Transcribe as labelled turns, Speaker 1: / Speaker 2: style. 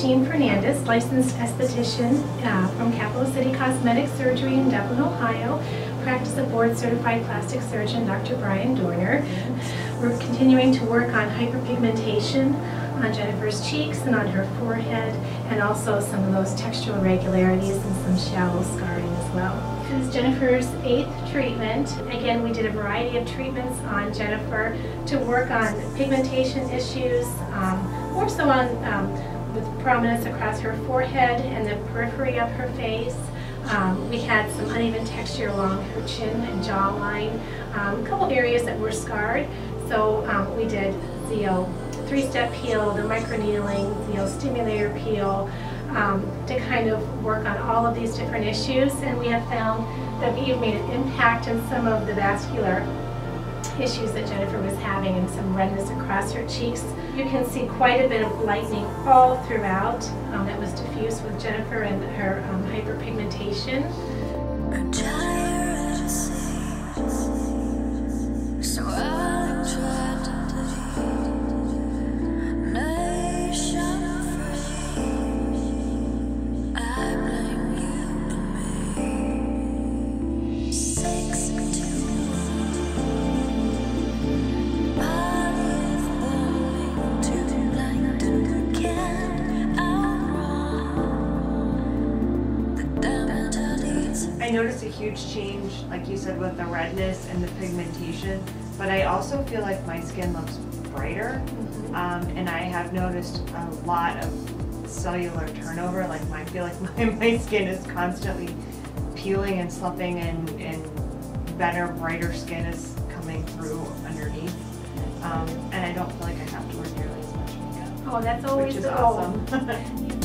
Speaker 1: Christine Fernandes, licensed esthetician uh, from Capital City Cosmetic Surgery in Dublin, Ohio. Practice of board certified plastic surgeon Dr. Brian Dorner. We're continuing to work on hyperpigmentation on Jennifer's cheeks and on her forehead, and also some of those textural irregularities and some shallow scarring as well. This is Jennifer's eighth treatment. Again, we did a variety of treatments on Jennifer to work on pigmentation issues, um, more so on um, with prominence across her forehead and the periphery of her face. Um, we had some uneven texture along her chin and jawline, um, a couple areas that were scarred. So um, we did the three-step peel, the microneedling, the stimulator peel, um, to kind of work on all of these different issues. And we have found that we've made an impact in some of the vascular issues that Jennifer was having and some redness across her cheeks. You can see quite a bit of lightening all throughout um, that was diffused with Jennifer and her um, hyperpigmentation.
Speaker 2: I noticed a huge change, like you said, with the redness and the pigmentation, but I also feel like my skin looks brighter.
Speaker 1: Mm-hmm.
Speaker 2: Um, and I have noticed a lot of cellular turnover, like I feel like my, my skin is constantly peeling and sloughing and, and better, brighter skin is coming through underneath. Um, and I don't feel like I have to wear nearly as much makeup.
Speaker 1: Oh, that's always
Speaker 2: which is awesome.